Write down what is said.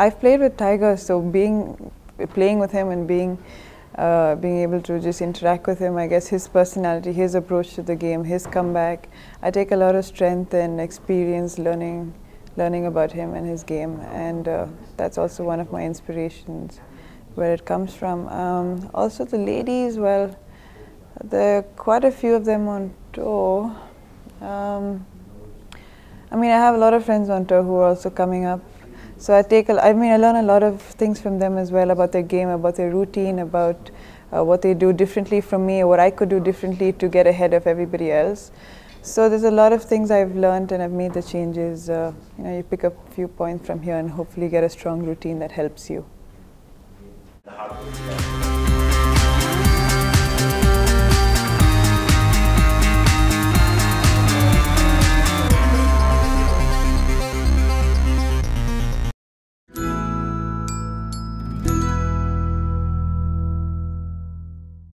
I've played with Tiger, so being playing with him and being uh, being able to just interact with him, I guess his personality, his approach to the game, his comeback, I take a lot of strength and experience learning learning about him and his game, and uh, that's also one of my inspirations where it comes from. Um, also, the ladies, well, there are quite a few of them on tour. Um, I mean, I have a lot of friends on tour who are also coming up. So I take, a, I mean, I learn a lot of things from them as well about their game, about their routine, about uh, what they do differently from me, or what I could do differently to get ahead of everybody else. So there's a lot of things I've learned and I've made the changes. Uh, you know, you pick up a few points from here and hopefully get a strong routine that helps you.